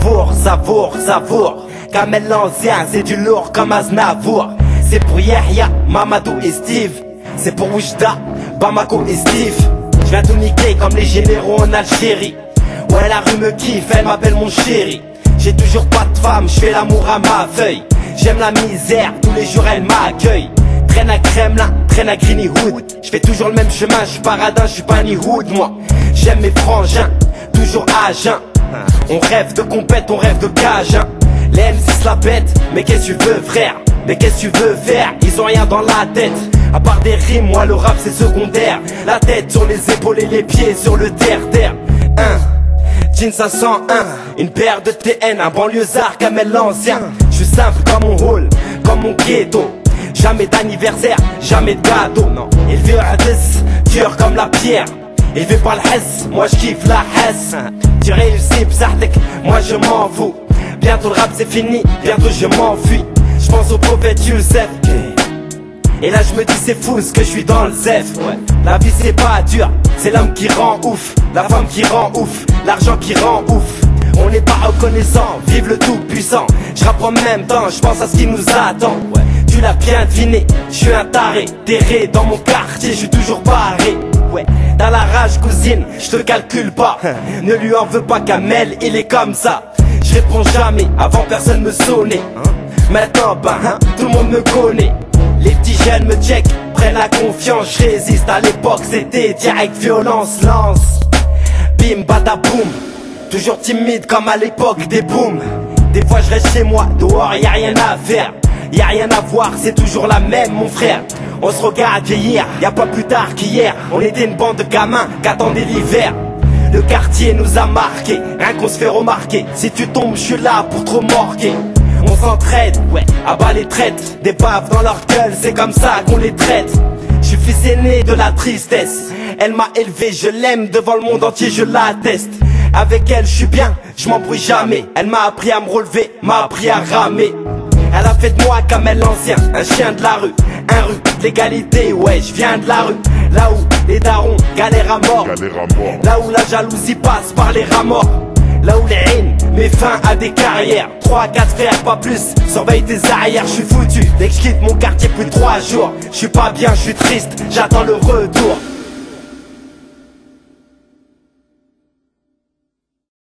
Savour, savour, savour. Kamel l'ancien, c'est du lourd comme Aznavour. C'est pour Yahya, Mamadou et Steve. C'est pour Oujda, Bamako et Steve. Je viens tout niquer comme les généraux en Algérie. Ouais la rue me kiffe, elle m'appelle mon chéri. J'ai toujours pas de femme, je fais l'amour à ma feuille. J'aime la misère, tous les jours elle m'accueille. Traîne à Kremlin, traîne à Greeny Hood. Je fais toujours le même chemin, je suis paradin, je suis pas ni hood moi. J'aime mes frangins, toujours à jeun On rêve de compète, on rêve de cage hein. Les M6 la bête, mais qu'est-ce que tu veux frère? Mais qu'est-ce que tu veux faire? Ils ont rien dans la tête. À part des rimes, moi le rap c'est secondaire. La tête sur les épaules et les pieds sur le terre-terre. Un. Jeans 501, une paire de TN, un banlieusard Kamel l'ancien Je suis simple comme mon rôle, comme mon ghetto. Jamais d'anniversaire, jamais de gâteau. Non, élevé à 10, dur comme la pierre. Élevé par le hess, moi je kiffe la hess Tu réussis, bzartek, moi je m'en fous. Bientôt le rap c'est fini, bientôt je m'enfuis. Je pense au prophète Youssef. Et là je me dis c'est fou ce que je suis dans le zef. La vie c'est pas dur, c'est l'homme qui rend ouf. La femme qui rend ouf, l'argent qui rend ouf. On n'est pas reconnaissant, vive le tout puissant Je rappe en même temps, je pense à ce qui nous attend. Tu l'as bien deviné, je suis un taré. Terré dans mon quartier, je suis toujours barré Ouais, dans la rage cousine, je te calcule pas. Ne lui en veux pas Kamel, il est comme ça. Je réponds jamais, avant personne me sonnait Maintenant ben, hein, tout le monde me connaît. Les petits jeunes me check, prennent la confiance, je résiste. À l'époque, c'était direct violence, lance. Bim, badaboum, toujours timide comme à l'époque des booms. Des fois je reste chez moi, dehors y a rien à faire. Y a rien à voir, c'est toujours la même mon frère. On se regarde vieillir, y a pas plus tard qu'hier. On était une bande de gamins qu'attendaient l'hiver. Le quartier nous a marqué, rien qu'on se fait remarquer. Si tu tombes, je suis là pour te remorquer. On s'entraide, ouais, à bas les traites Des baves dans leur gueule, c'est comme ça qu'on les traite Je suis fils aîné de la tristesse Elle m'a élevé, je l'aime, devant le monde entier je l'atteste Avec elle je suis bien, je m'embrouille jamais Elle m'a appris à me relever, m'a appris à ramer elle a fait de moi comme elle l'ancien, un chien de la rue, un rue l'égalité, ouais, je viens de la rue, là où les darons galèrent à mort, là où la jalousie passe par les rats morts. Là où les haines met fin à des carrières. 3, 4 frères, pas plus Surveille tes arrières, je suis foutu. Dès que je quitte mon quartier plus de 3 jours. Je suis pas bien, je suis triste, j'attends le retour